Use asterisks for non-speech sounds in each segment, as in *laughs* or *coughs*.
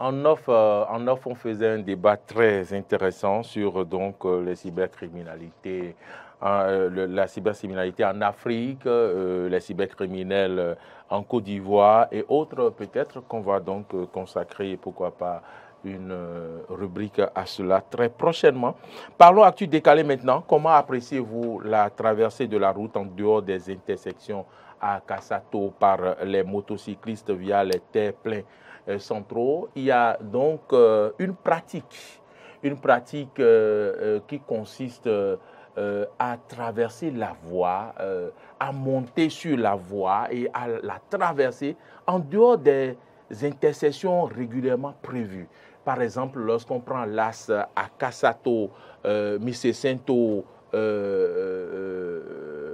En off, euh, en off, on faisait un débat très intéressant sur donc euh, les cybercriminalités, euh, la cybercriminalité en Afrique, euh, les cybercriminels euh, en Côte d'Ivoire et autres. Peut-être qu'on va donc euh, consacrer, pourquoi pas, une euh, rubrique à cela très prochainement. Parlons actu décalé maintenant. Comment appréciez-vous la traversée de la route en dehors des intersections à Kassato par les motocyclistes via les terre-pleins euh, centraux, il y a donc euh, une pratique, une pratique euh, euh, qui consiste euh, euh, à traverser la voie, euh, à monter sur la voie et à la traverser en dehors des intersections régulièrement prévues. Par exemple, lorsqu'on prend l'as à euh, euh,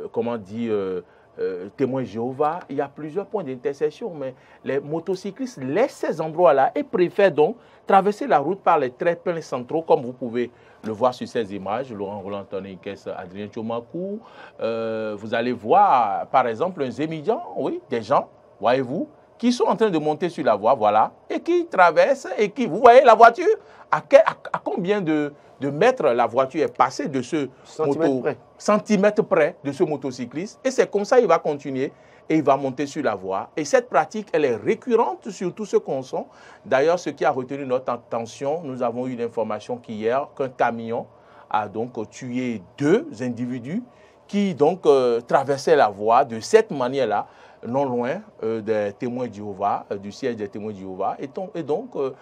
euh, comment dire, euh, témoin Jéhovah, il y a plusieurs points d'intersection, mais les motocyclistes laissent ces endroits-là et préfèrent donc traverser la route par les très pleins centraux, comme vous pouvez le voir sur ces images. Laurent Roland Tonekes, Adrien Chomakou. Euh, vous allez voir, par exemple, un Zémidian, oui, des gens, voyez-vous, qui sont en train de monter sur la voie, voilà, et qui traversent, et qui, vous voyez la voiture, à, quel- à- à combien de, de mètres la voiture est passée de ce Centimètres près. près de ce motocycliste. Et c'est comme ça il va continuer et il va monter sur la voie. Et cette pratique, elle est récurrente sur tous ceux qu'on sent. D'ailleurs, ce qui a retenu notre attention, nous avons eu l'information qu'hier, qu'un camion a donc tué deux individus qui donc euh, traversaient la voie de cette manière-là, non loin euh, des témoins de euh, du siège des témoins de. Et, et donc, euh,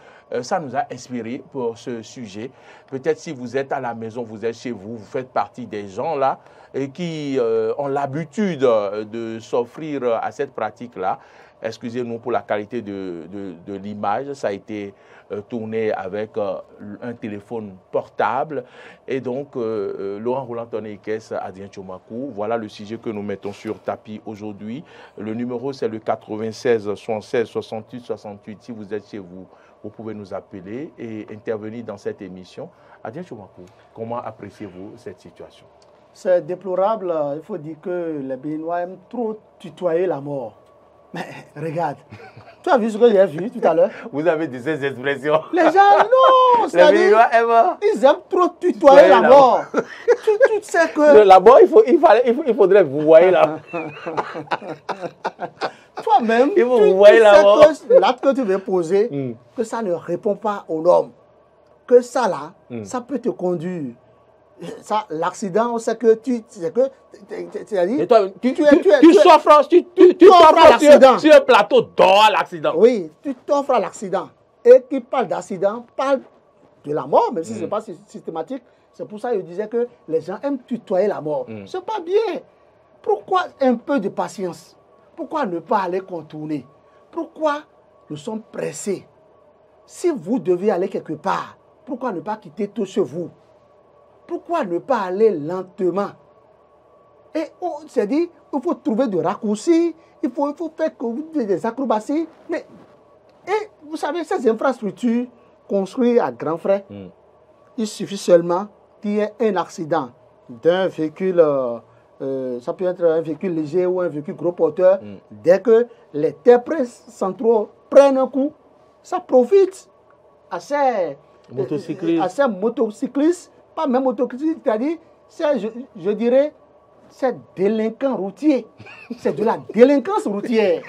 ça nous a inspiré pour ce sujet. Peut-être si vous êtes à la maison, vous êtes chez vous, vous faites partie des gens là et qui ont l'habitude de s'offrir à cette pratique-là. Excusez-nous pour la qualité de, l'image, ça a été euh, tourné avec euh, un téléphone portable. Et donc, euh, Laurent Roland Tonekes, Adrien Chomakou, voilà le sujet que nous mettons sur tapis aujourd'hui. Le numéro, c'est le 96 76 68 68. Si vous êtes chez vous, vous pouvez nous appeler et intervenir dans cette émission. Adrien Chomakou, comment appréciez-vous cette situation? C'est déplorable. Il faut dire que les Béninois aiment trop tutoyer la mort. Mais regarde, tu as vu ce que j'ai vu tout à l'heure? Vous avez de ces expressions. Les gens, non, *laughs* c'est-à-dire, Béninois aiment. ils aiment trop tutoyer la la mort. tu, tu sais que Là-bas, il, faut, il, fallait, il, faut- il faudrait vous voyez là. *laughs* toi-même, tu, vous la sais mort. que l'acte que tu veux poser, Mm. que ça ne répond pas aux normes. Que ça là, Mm. ça peut te conduire. Ça, l'accident, sait que tu, c'est que, c'est-à-dire, tu, Tu tu, es- tu tu t'offres l'accident. sur, un plateau à l'accident. Oui, tu t'offres à l'accident. Et qui parle d'accident, parle de la mort, même si ce n'est pas sy- systématique. C'est pour ça que je disais que les gens aiment tutoyer la mort. Mm. C'est pas bien. Pourquoi un peu de patience? Pourquoi ne pas aller contourner? Pourquoi nous sommes pressés? Si vous devez aller quelque part, pourquoi ne pas quitter tout chez vous? Pourquoi ne pas aller lentement? Et on s'est dit, il faut trouver des raccourcis, il faut, il faut faire des acrobaties. Mais, et vous savez, ces infrastructures construites à grands frais, Mm. il suffit seulement qu'il y ait un accident d'un véhicule, euh, euh, ça peut être un véhicule léger ou un véhicule gros porteur. Mm. Dès que les terres centraux prennent un coup, ça profite à ces Motocyclistes. à ces motocyclistes, pas même motocyclistes, c'est-à-dire, c'est, je, je dirais, c'est délinquants routiers. *laughs* C'est de la délinquance routière.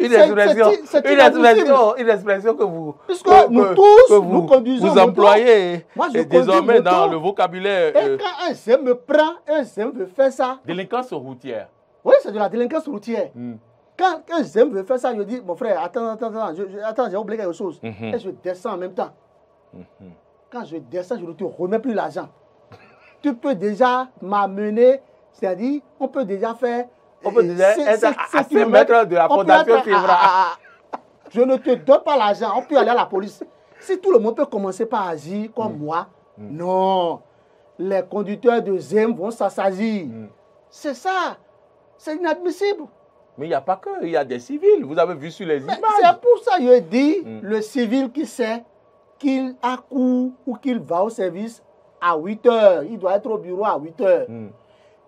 Une C'est- expression, une expression, une expression que vous, Puisque que- nous que- tous, que nous conduisons vous employez Moi, je désormais dans le vocabulaire Et euh, quand un zème me prend, un zème veut faire ça. délinquance routière. Oui, c'est de la délinquance routière. Mm. Quand un zème veut faire ça, je dis, mon frère, attends, attends, attends, j'ai oublié quelque chose. Mhm. Et je descends en même temps. Quand je descends, je ne te remets plus l'argent. *laughs* tu peux déjà m'amener, c'est-à-dire, on peut déjà faire. On peut euh, déjà être à- six à cinq kilomètres. mètres de la fondation Fibra. Je ne te donne pas l'argent, on peut aller à la police. Si tout le monde peut commencer par agir comme Mm. moi, non. Les conducteurs de ZEM vont s'assagir. Mm. C'est ça. C'est inadmissible. Mais il n'y a pas que, il y a des civils. Vous avez vu sur les images. C'est pour ça que je dis, Mm. le civil qui sait qu'il accourt ou qu'il va au service à 8 heures, il doit être au bureau à 8 heures. Mm.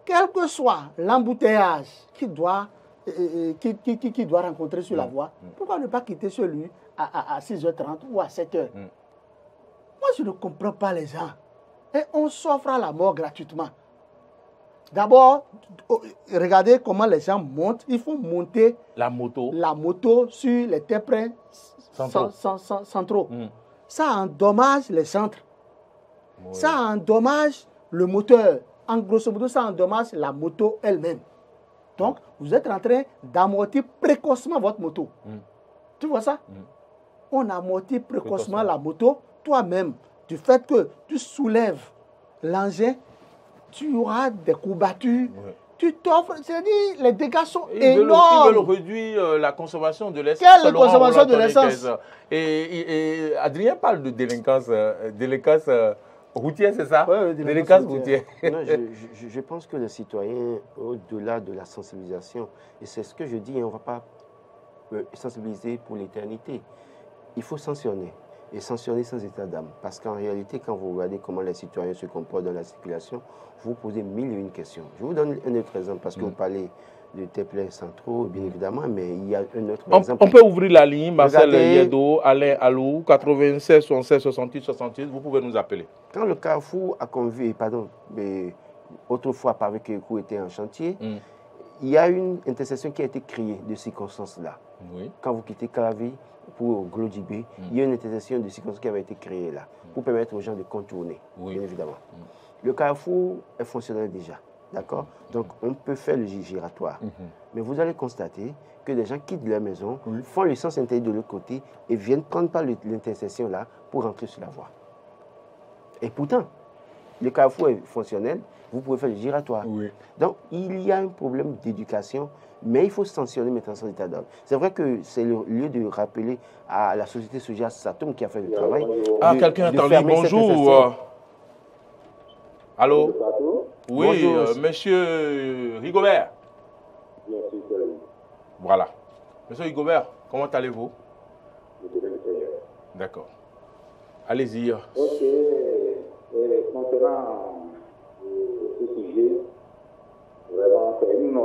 Quel que soit l'embouteillage qu'il doit, euh, euh, qui, qui- qui- qui doit rencontrer sur la Mm. voie, pourquoi ne pas quitter celui à, à 6h30 ou à 7h. Moi, je ne comprends pas les gens. Et on s'offre à la mort gratuitement. D'abord, regardez comment les gens montent. Il faut monter la moto, la moto sur les terrains centraux. Hmm. Ça endommage les centres. Ça endommage le moteur. En grosso modo, ça endommage la moto elle-même. Donc, vous êtes en train d'amortir précocement votre moto. Hmm. Tu vois ça? Hmm. On amortit précocement la moto toi-même du fait que tu soulèves l'engin tu auras des coups battus. Tu t'offres, c'est-à-dire les dégâts sont énormes. ils veulent réduire euh, la consommation de l'essence. Quelle consommation de l'essence et, Adrien parle de délinquance, euh, délinquance euh, routière, c'est ça Oui, délinquance, routière. je, pense que les citoyens, au-delà de la sensibilisation, et c'est ce que je dis, on ne va pas sensibiliser pour l'éternité. Il faut sanctionner et sanctionner sans état d'âme. Parce qu'en réalité, quand vous regardez comment les citoyens se comportent dans la circulation, vous posez mille et une questions. Je vous donne un autre exemple, parce que vous mm. parlez de Teplin centraux, bien évidemment, mais il y a un autre exemple. On peut ouvrir la ligne, Marcel Yedo, Alain Alou, 96 76 68 68, vous pouvez nous appeler. Quand le Carrefour a convié, pardon, mais autrefois Pavé Kékou était en chantier, mm. il y a une intercession qui a été créée de circonstances-là. Oui. Quand vous quittez Calavi, pour Glodibé, mm. il y a une intercession de circonstances qui avait été créée là, pour permettre aux gens de contourner, bien évidemment. Le carrefour est fonctionnel déjà. D'accord Donc, on peut faire le giratoire. Mhm. Mais vous allez constater que des gens quittent leur maison, font le sens interdit de l'autre côté et viennent prendre par l'intersection là pour rentrer sur la voie. Et pourtant, le carrefour est fonctionnel, vous pouvez faire le giratoire. Donc, il y a un problème d'éducation, mais il faut sanctionner maintenant sans état d'ordre. C'est vrai que c'est le lieu de rappeler à la société Soja Satom qui a fait le travail. Ah, quelqu'un est en ligne, bonjour. Allô? Oui, euh, monsieur Rigobert. Voilà. Monsieur Rigobert, comment allez-vous? D'accord. Allez-y. Ok. Et concernant euh, ce sujet, vraiment, c'est une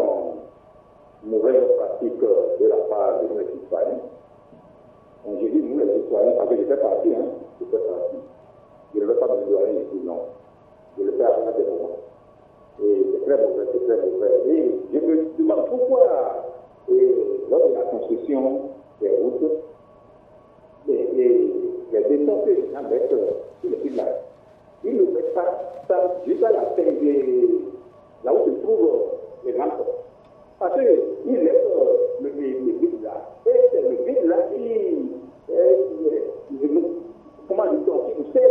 mauvaise pratique de la part de nos citoyens. Donc, je dis nous, les citoyens, parce que je fais partie, hein, je fais partie. Je ne veux pas me donner ici, non je le fais à des moments. Et c'est très mauvais, c'est très mauvais. Et je me demande pourquoi, et, lors de la construction des routes, et, et, les descentes que les gens mettent sur le village, ils ne mettent pas ça juste à la fin de là où se trouvent les rampes. Parce qu'ils laissent le, vide là. Et c'est le vide là qui, comment dit-on, qui nous sert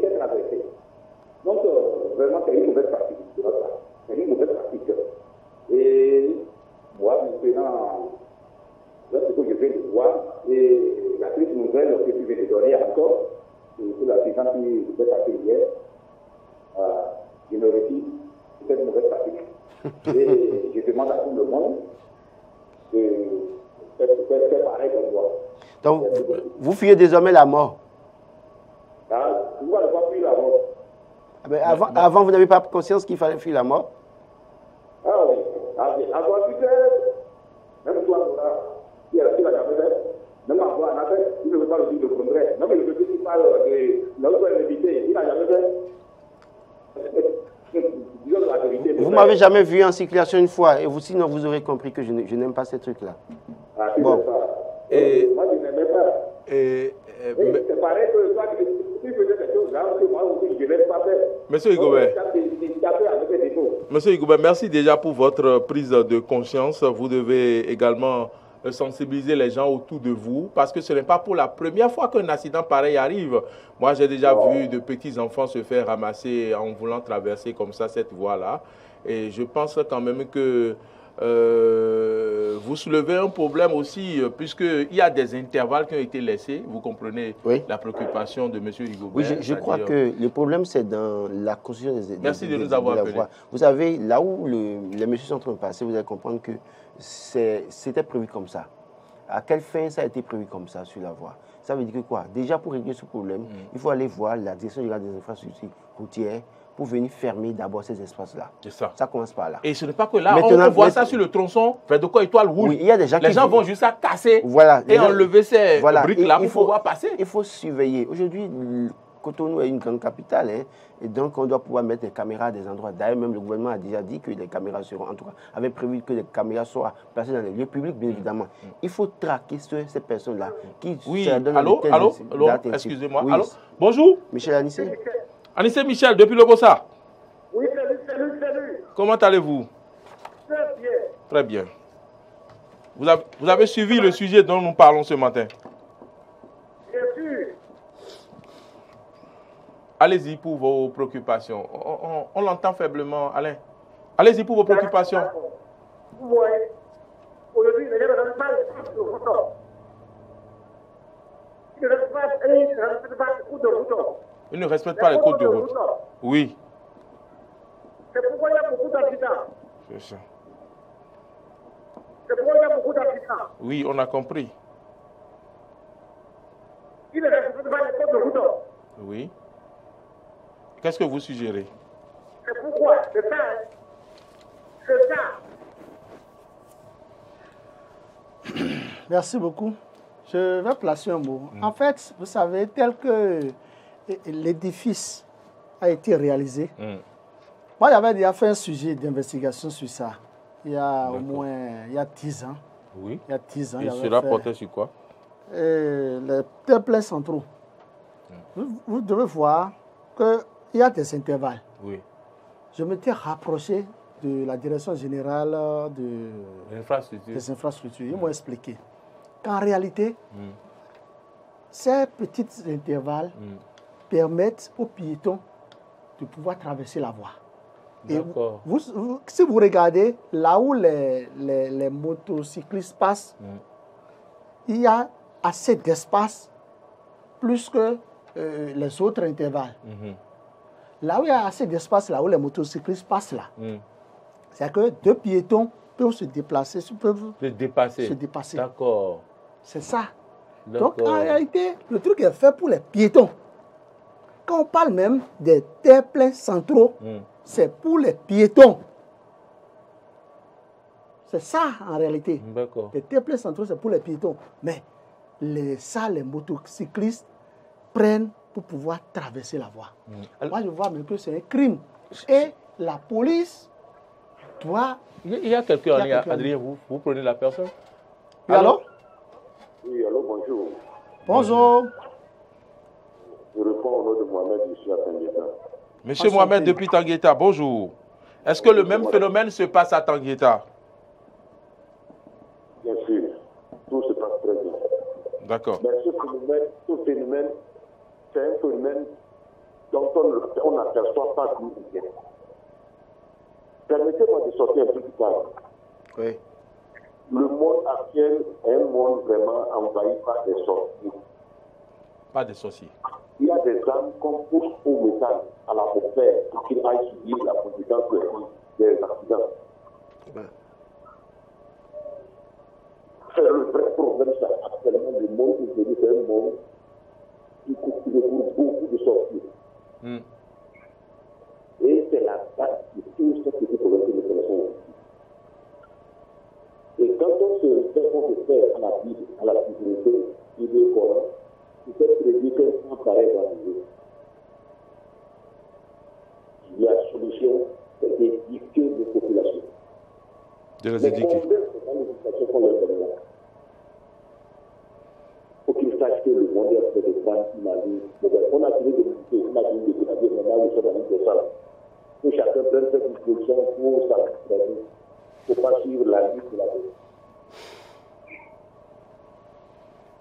cette traversée. Donc, vraiment, c'est une mauvaise pratique. C'est une mauvaise pratique. Et moi, maintenant, lorsque je viens de voir, et la triste nouvelle que tu viens de donner encore, sur la séquence qui s'est passée hier, je me retire cette mauvaise pratique. Et je demande à tout le monde de faire pareil comme moi. Donc, vous fuyez désormais la mort ah, Moi, je vois plus la mort. Mais avant, avant, vous n'avez pas conscience qu'il fallait fuir la mort? Ah oui. Ah, avant, tu sais, même toi, qui a la caméra, même avant, en fait, il ne veut pas le dire le contraire. Non, mais le petit parle de l'autre invité, il n'a jamais fait. *laughs* Vous m'avez jamais vu en circulation une fois, et vous, sinon vous aurez compris que je n'aime pas ces trucs-là. Ah, bon. Pas. Et, moi, je n'aimais pas. Et, et, mais... C'est pareil que toi, tu faisais des choses là, que moi aussi, je l'ai pas fait. Monsieur Igobert. Monsieur Igobert, merci déjà pour votre prise de conscience. Vous devez également sensibiliser les gens autour de vous parce que ce n'est pas pour la première fois qu'un accident pareil arrive. Moi, j'ai déjà vu de petits enfants se faire ramasser en voulant traverser comme ça cette voie-là. Et je pense quand même que euh, vous soulevez un problème aussi, euh, puisqu'il y a des intervalles qui ont été laissés. Vous comprenez la préoccupation de M. Rigobert Oui, je, crois que le problème, c'est dans la construction des, Merci de, nous avoir appelés. Vous savez, là où les messieurs sont en train de passer, vous allez comprendre que c'était prévu comme ça. À quelle fin ça a été prévu comme ça sur la voie? Ça veut dire que quoi? Déjà, pour régler ce problème, mm. il faut aller voir la direction générale des infrastructures routières pour venir fermer d'abord ces espaces-là. C'est ça. Ça commence par là. Et ce n'est pas que là, on, voit ça sur le tronçon, vers de quoi étoile rouge. Oui, il y a des gens Les gens vont juste à casser voilà, et enlever ces briques-là pour faut, pouvoir passer. Il faut surveiller. Aujourd'hui, Cotonou est une grande capitale, hein, et donc on doit pouvoir mettre des caméras à des endroits. D'ailleurs, même le gouvernement a déjà dit que les caméras seront, en tout cas, avait prévu que les caméras soient placées dans les lieux publics, bien évidemment. Il faut traquer ces personnes-là qui oui. se donnent allô, allô, allô, excusez-moi. Allô, bonjour. Michel Anissé. Anissé Michel, depuis le Bossa. Oui, salut, salut, salut. Comment allez-vous? Très bien. Très bien. Vous avez, vous avez suivi le sujet dont nous parlons ce matin Bien sûr. Allez-y pour vos préoccupations. On, l'entend faiblement, Alain. Allez-y pour vos préoccupations. Aujourd'hui, les gens ne pas les coups de bouton. Ils ne respectent pas les coups de route. Oui. C'est pourquoi il y a beaucoup d'accidents. C'est ça. C'est pourquoi il y a beaucoup d'accidents. Oui, on a compris. Ils ne respectent pas les codes de route. Oui. Qu'est-ce que vous suggérez? C'est pourquoi, c'est ça. Hein? C'est ça. *coughs* Merci beaucoup. Je vais placer un mot. En fait, vous savez, tel que l'édifice a été réalisé, mm. moi j'avais déjà fait un sujet d'investigation sur ça. Il y a au moins il y a 10 ans. Oui. Il y a 10 ans. Et cela portait sur quoi? Les temples centraux. Mm. Vous, devez voir qu'il y a des intervalles. Oui. Je m'étais rapproché de la direction générale de, des infrastructures. Ils m'ont expliqué qu'en réalité, mm. ces petits intervalles permettent aux piétons de pouvoir traverser la voie. Et vous, si vous regardez là où les, les, motocyclistes passent, mm. il y a assez d'espace plus que euh, les autres intervalles. Là où il y a assez d'espace, là où les motocyclistes passent là, mm. c'est que deux piétons peuvent se déplacer, peuvent se dépasser. Se dépasser. D'accord. C'est ça. Donc en réalité, le truc est fait pour les piétons. Quand on parle même des temples centraux, hmm. c'est pour les piétons. C'est ça en réalité. Les temples centraux, c'est pour les piétons. Mais les, ça, les motocyclistes prennent pour pouvoir traverser la voie. Hmm. Moi, je vois même que c'est un crime. Et la police doit. Il y a quelqu'un, Adrien, vous, vous prenez la personne? Oui, allô? Oui, allô, bonjour. Bonjour. Je réponds au nom de Mohamed ici à Tangueta. Monsieur Mohamed depuis Tangueta, bonjour. Est-ce que le même phénomène se passe à Tangueta Bien sûr. Tout se passe très bien. D'accord. Mais ce phénomène, ce phénomène c'est un phénomène dont on n'aperçoit pas d'où il vient. Permettez-moi de sortir un peu plus tard. Oui. Le monde actuel est un monde vraiment envahi par des sorciers. Pas des sorciers il y a des âmes qu'on pousse au métal, à la paupière, pour qu'il aille subir la conséquence des accidents. C'est le vrai problème, ça, actuellement, le monde aujourd'hui, c'est un monde recouvre beaucoup de sorties. Mm. Et c'est la base de tout ce qui est problème que nous connaissons Et quand on se fait, on se fait à la Bible, à la sécurité, il est Coran, il peut prédire qu'un pareil va arriver. La solution, c'est d'éduquer les populations. De les éduquer. pour. Il ne pas suivre la vie de la vie.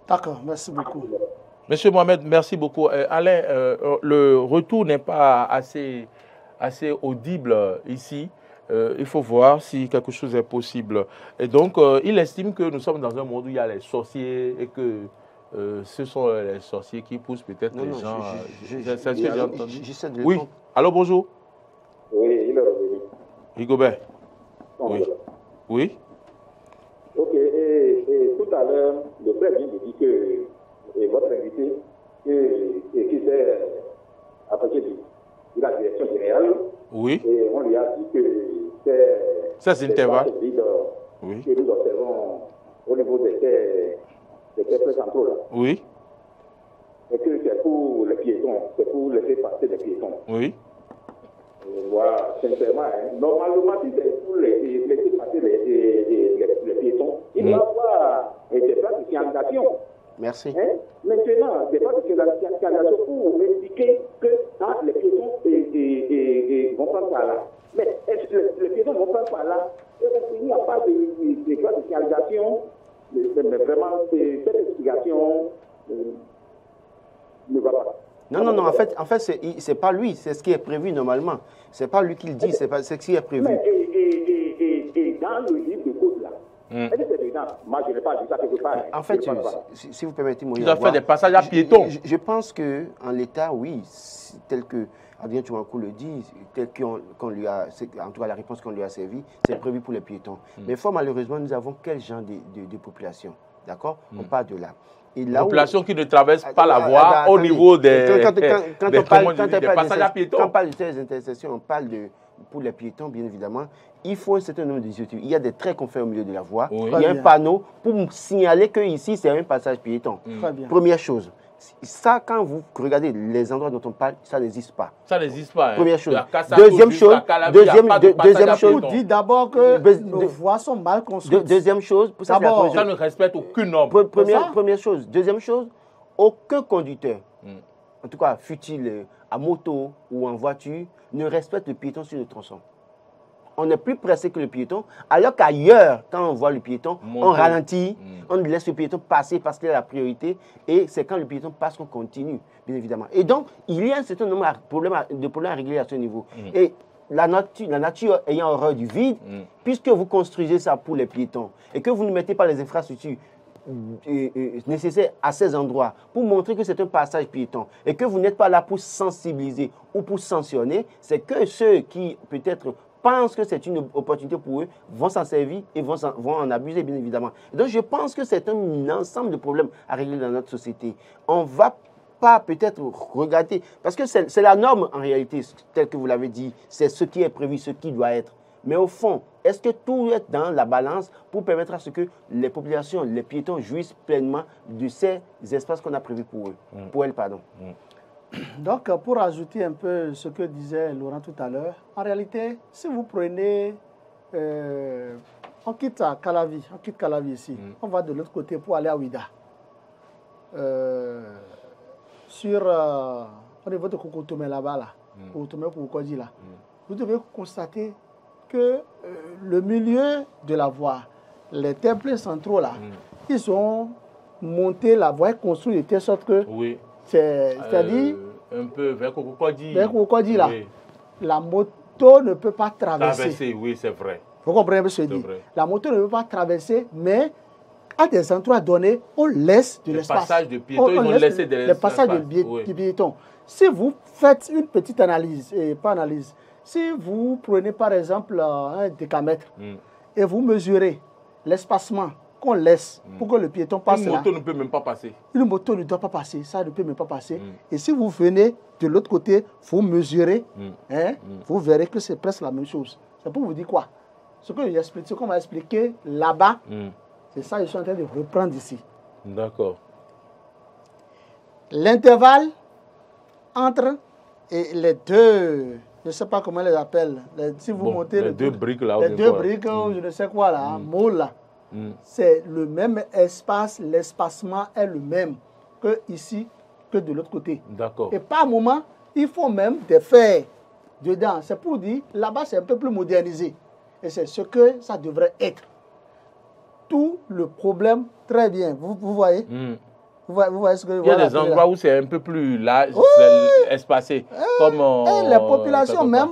D'accord, merci beaucoup. Monsieur Mohamed, merci beaucoup. Euh, Alain, euh, euh, le retour n'est pas assez, assez audible ici. Il faut voir si quelque chose est possible. Et donc, il estime que nous sommes dans un monde où il y a les sorciers et que ce sont les sorciers qui poussent peut-être les gens. Oui, allô, bonjour. Rigobert. Oui. Oui. Ok, et, et tout à l'heure, le frère vient de dire que et votre invité, et, qui s'est approché de de la direction générale. Oui. Et on lui a dit que c'est ces intervalles oui. que nous observons au niveau des quais, des. Là. Oui. Et que c'est pour les piétons, c'est pour laisser passer les piétons. Oui. Voilà, sincèrement, hein. normalement, si c'est pour laisser, passer les, les, les, piétons, il mm. doit y avoir des places de signalisation. Merci. Hein? Maintenant, des places de signalisation pour indiquer que hein, les piétons et, et, vont pas par là. Mais les piétons vont pas par là. Et il n'y a pas de, de, de places de signalisation. Mais vraiment, cette explication euh, ne va pas. Non, non, non, en fait, en fait c'est pas lui, c'est ce qui est prévu normalement. C'est pas lui qui le dit, c'est ce qui est prévu. Mais, et, et, et, et, dans le livre de code là, mm. Moi, je n'ai pas dit ça quelque part. En fait, si, si, vous permettez, moi, il a fait des passages à piétons. Je, je, pense qu'en l'état, oui, tel que Adrien Tourankou le dit, tel qu'on lui a, en tout cas la réponse qu'on lui a servi, c'est prévu pour les piétons. Mm. Mais fort malheureusement, nous avons quel genre de, de, population D'accord? On mm. parle de là. Et population qui ne traverse pas la voie au niveau des, quand, on parle, passages à piétons. Quand on parle de ces intersections, on parle de, pour les piétons, bien évidemment, il faut un certain nombre de Il y a des traits qu'on fait au milieu de la voie. Il y a un panneau pour signaler que ici, c'est un passage piéton. Première chose. Ça, quand vous regardez les endroits dont on parle, ça n'existe pas. Ça n'existe pas. Hein. Première chose. Deuxième chose. Deuxième, deuxième chose. On dit d'abord que nos voies sont mal construites. deuxième chose. Ça, ça ne respecte aucune norme. Première, première chose. Deuxième chose, aucun conducteur, hmm. en tout cas fut-il euh, à moto ou en voiture, ne respecte le piéton sur le tronçon on est plus pressé que le piéton, alors qu'ailleurs, quand on voit le piéton, on ralentit, mm. on laisse le piéton passer parce qu'il a la priorité, et c'est quand le piéton passe qu'on continue, bien évidemment. Et donc, il y a un certain nombre de problèmes à, de problèmes à régler à ce niveau. Mm. Et la nature, la nature ayant horreur du vide, mm. puisque vous construisez ça pour les piétons, et que vous ne mettez pas les infrastructures euh, euh, nécessaires à ces endroits pour montrer que c'est un passage piéton et que vous n'êtes pas là pour sensibiliser ou pour sanctionner, c'est que ceux qui peut-être pensent que c'est une opportunité pour eux, vont s'en servir et vont, en, vont en abuser, bien évidemment. donc, je pense que c'est un ensemble de problèmes à régler dans notre société. On va pas peut-être regarder, parce que c'est la norme en réalité, tel que vous l'avez dit, c'est ce qui est prévu, ce qui doit être. Mais au fond, est-ce que tout est dans la balance pour permettre à ce que les populations, les piétons jouissent pleinement de ces espaces qu'on a prévus pour eux, mm. pour elles, pardon. Mm. Donc, pour ajouter un peu ce que disait Laurent tout à l'heure, en réalité, si vous prenez, euh, on quitte Calavi, on quitte Calavi ici, mm. on va de l'autre côté pour aller à Ouida. Euh, sur, euh, au niveau de Kokotomé là-bas, là, mm. là, mm. vous devez constater que euh, le milieu de la voie, les temples centraux là, ils ont monté la voie et construit de telle sorte que oui. C'est-à-dire. Euh, un peu vers Kokokodi. Vers Kokokodi, là? La moto ne peut pas traverser. Traverser, oui, c'est vrai. Vous comprenez ce que je dis? La moto ne peut pas traverser, mais à des endroits donnés, on laisse de l'espace. Les passages de piétons, ils vont laisser de l'espace. Les passages de, piétons. Si vous faites une petite analyse, et pas analyse, si vous prenez par exemple un décamètre hmm. et vous mesurez l'espacement qu'on laisse mm. pour que le piéton passe Une moto ne peut même pas passer. Une moto ne doit pas passer, ça ne peut même pas passer. Mm. Et si vous venez de l'autre côté, il faut mesurer, mm. hein, vous verrez que c'est presque la même chose. C'est pour vous dire quoi? Ce qu'on m'a expliqué là-bas, c'est ça que je suis en train de reprendre ici. D'accord. L'intervalle entre et les deux, je ne sais pas comment on les appelle, si vous montez les, deux briques là, les deux briques, je ne sais quoi là, moule là. Mm. C'est le même espace, l'espacement est le même que ici, que de l'autre côté. D'accord. Et par moment, il faut même des fers dedans. C'est pour dire, là-bas, c'est un peu plus modernisé. Et c'est ce que ça devrait être. Tout le problème, très bien, vous, voyez? Mm. Vous voyez, ce que Il y a des endroits où c'est un peu plus large, espacé. Eh, comme, et les populations, même,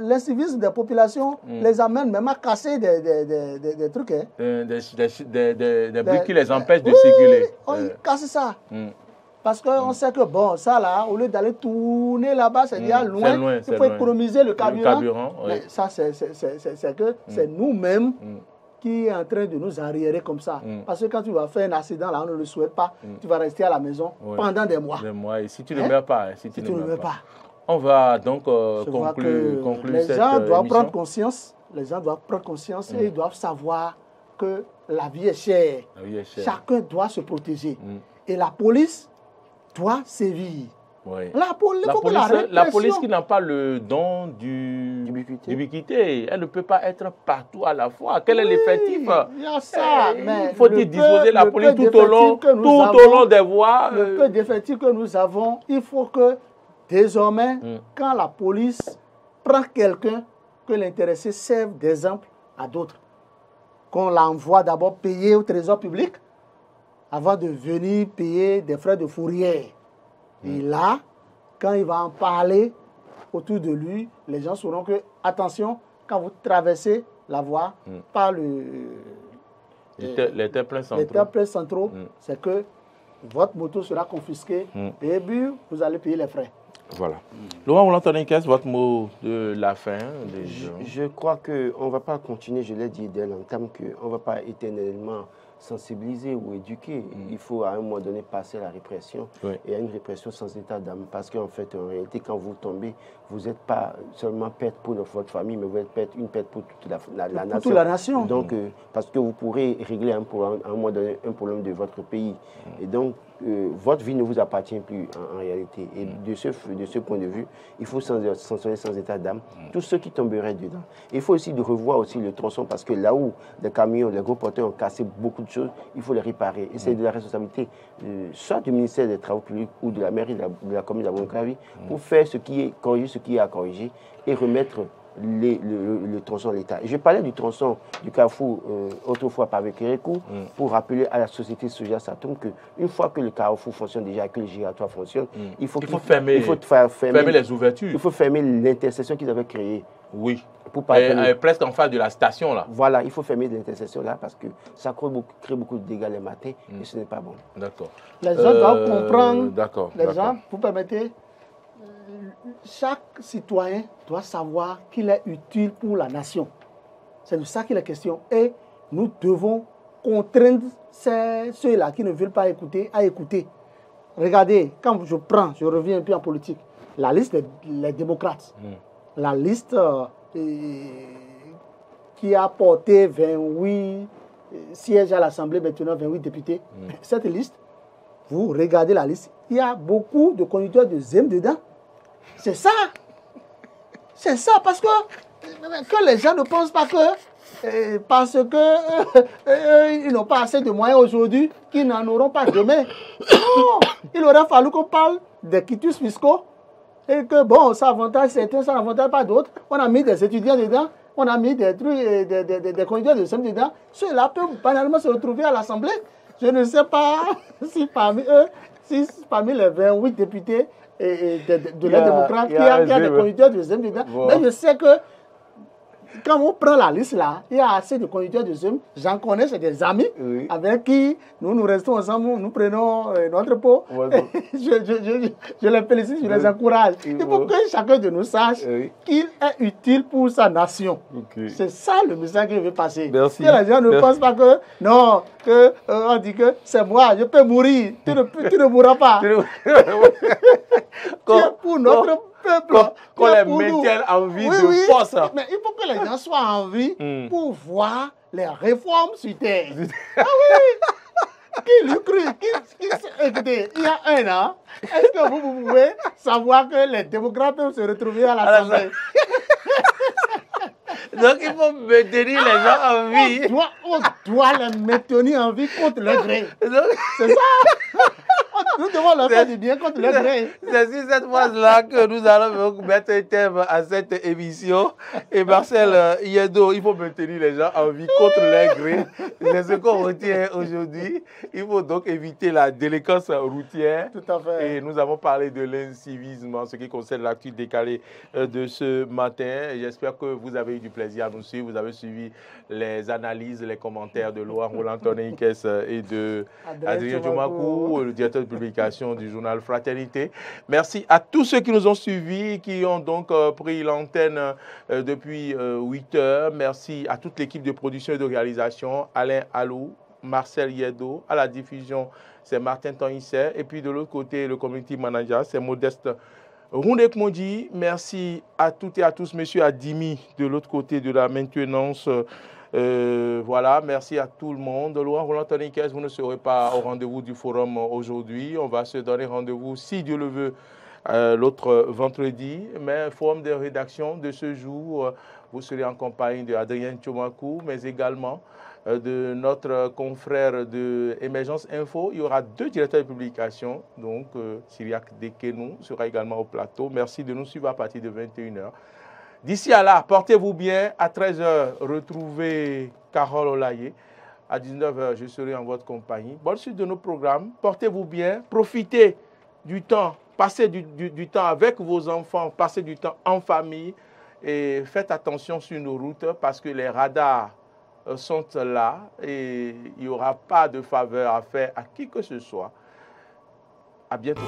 l'incivisme des populations mm. les amène même à casser des, des, des, des trucs. Hein. Des, briques qui les empêchent de circuler. On casse ça. Mm. Parce qu'on mm. sait que, bon, ça là, au lieu d'aller tourner là-bas, c'est déjà loin. loin. Il faut économiser le carburant. Le carburant oui. Ça, c'est que c'est nous-mêmes qui est en train de nous arriérer comme ça. Mm. Parce que quand tu vas faire un accident, là, on ne le souhaite pas, mm. tu vas rester à la maison pendant des mois. Des mois, et si tu ne hein? meurs pas. Si tu, ne, meurs pas. On va donc conclure, conclure, Les gens doivent prendre conscience, les gens doivent prendre conscience et ils doivent savoir que la vie est chère. Chacun doit se protéger. Mm. Et la police doit sévir. La, police, la, police, qui n'a pas le don du d'ubiquité, elle ne peut pas être partout à la fois. Quel est l'effectif? Il y a ça, Il faut disposer la police tout au long, tout au long des voies. Le euh. peu d'effectifs que nous avons, il faut que désormais, mm. quand la police prend quelqu'un, que l'intéressé serve d'exemple à d'autres qu'on l'envoie d'abord payer au trésor public avant de venir payer des frais de fourrière. Et là, quand il va en parler autour de lui, les gens sauront que, attention, quand vous traversez la voie hmm. par le, les terres centraux, centraux hmm. c'est que votre moto sera confisquée et puis vous allez payer les frais. Voilà. Laurent Oulantonin, quest votre mot de la fin je, crois qu'on ne va pas continuer, je l'ai dit dès longtemps, qu'on ne va pas éternellement sensibiliser ou éduquer. Mm. Il faut à un moment donné passer la répression. Et à une répression sans état d'âme. Parce qu'en fait, en réalité, quand vous tombez, vous n'êtes pas seulement pète pour votre famille, mais vous êtes pète, une pète pour toute la, la, nation. Toute la nation. Donc, euh, parce que vous pourrez régler un problème, à un moment donné un problème de votre pays. Mm. Et donc, euh, votre vie ne vous appartient plus en, réalité. Et mm. de, ce, de ce point de vue, il faut sanctionner sans état d'âme tous ceux qui tomberaient dedans. Il faut aussi de revoir aussi le tronçon parce que là où les camions, les gros porteurs ont cassé beaucoup de choses, il faut les réparer. Et c'est de la responsabilité euh, soit du ministère des Travaux publics ou de la mairie de la, commune d'Aboncavi pour faire ce qui est corriger ce qui est à corriger et remettre le, tronçon à l'État. je parlais du tronçon du carrefour euh, autrefois par Kérékou mm. pour rappeler à la société Soja Satum qu'une fois que le carrefour fonctionne déjà, que le giratoire fonctionne, mm. il faut, fermer, il faut fermer, les ouvertures. Il faut fermer l'intersection qu'ils avaient créée. Oui. Pour pas euh, presque en face de la station là. Voilà, il faut fermer l'intersection là parce que ça crée beaucoup, crée beaucoup de dégâts les matins et mm. ce n'est pas bon. D'accord. Les gens doivent euh, comprendre. D'accord. Les gens, vous permettez, chaque citoyen doit savoir qu'il est utile pour la nation. C'est de ça qu'il est question. Et nous devons contraindre ceux-là qui ne veulent pas écouter à écouter. Regardez, quand je prends, je reviens un peu en politique, la liste des démocrates, hmm. la liste euh, qui a porté 28 euh, sièges à l'Assemblée, maintenant 28 députés, hmm. cette liste, vous regardez la liste, il y a beaucoup de conducteurs de ZEM dedans. C'est ça. C'est ça, parce que, que les gens ne pensent pas que euh, parce que euh, euh, ils n'ont pas assez de moyens aujourd'hui, qu'ils n'en auront pas demain. Non, il aurait fallu qu'on parle des quitus fiscaux et que bon, ça avantage certains, ça n'avantage pas d'autres. On a mis des étudiants dedans, on a mis des trucs, des, des, des, conducteurs de somme dedans. Ceux-là peuvent banalement se retrouver à l'Assemblée. Je ne sais pas *laughs* si parmi eux, si parmi les 28 députés, et, de, de, la démocrate qui a, des conducteurs de dedans. Mais je sais que quand on prend la liste là, il y a assez de conducteurs de Zoom. J'en connais, c'est des amis avec qui nous nous restons ensemble, nous prenons euh, notre pot. *laughs* je, je, je, les félicite, je les encourage. Il faut que chacun de nous sache qu'il est utile pour sa nation. C'est ça le message que je veux passer. Merci. Que les gens ne pensent pas que, non, que euh, on dit que c'est moi, je peux mourir. Tu ne, tu ne mourras pas. *laughs* pour notre qu'on les maintienne en vie de force. Mais il faut que les gens soient en vie hmm. pour voir les réformes sur terre. ah oui qui lui cru? Qui, Écoutez, il y a un an, est-ce que vous, vous, pouvez savoir que les démocrates peuvent se retrouver à l'Assemblée? *laughs* Donc il faut maintenir les gens en vie. On doit, on doit les maintenir en vie contre le gré. C'est ça? *laughs* *laughs* nous devons leur faire du bien contre le gré. C'est sur cette phrase-là que nous allons mettre un thème à cette émission. Et Marcel euh, Yedo, il faut maintenir les gens en vie contre le gré. C'est ce qu'on retient aujourd'hui. Il faut donc éviter la délinquance routière. Tout à fait. Et nous avons parlé de l'incivisme en ce qui concerne l'actu décalé euh, de ce matin. J'espère que vous avez eu du plaisir à nous suivre. Vous avez suivi les analyses, les commentaires de Loire Roland Tonnikes et de Adrien Djomakou, le directeur publication du journal Fraternité. Merci à tous ceux qui nous ont suivis, qui ont donc euh, pris l'antenne euh, depuis 8 heures. Merci à toute l'équipe de production et de réalisation, Alain Alou, Marcel Yedo, à la diffusion, c'est Martin Tonissé. Et puis de l'autre côté, le community manager, c'est Modeste Rundek Mondi, merci à toutes et à tous. Monsieur Adimi, de l'autre côté de la maintenance. Euh, voilà, merci à tout le monde. Laurent Roland Toniquez, vous ne serez pas au rendez-vous du forum aujourd'hui. On va se donner rendez-vous, si Dieu le veut, euh, l'autre vendredi. Mais forum de rédaction de ce jour, vous serez en compagnie de Adrien Tchomakou, mais également euh, de notre confrère de Émergence Info. Il y aura deux directeurs de publication. Donc, euh, Syriac sera également au plateau. Merci de nous suivre à partir de 21h. D'ici à là, portez-vous bien. À 13h, retrouvez Carole Olaye. À 19h, je serai en votre compagnie. Bonne suite de nos programmes. Portez-vous bien. Profitez du temps. Passez du, du, temps avec vos enfants. Passez du temps en famille. Et faites attention sur nos routes parce que les radars euh, sont là et il n'y aura pas de faveur à faire à qui que ce soit. À bientôt.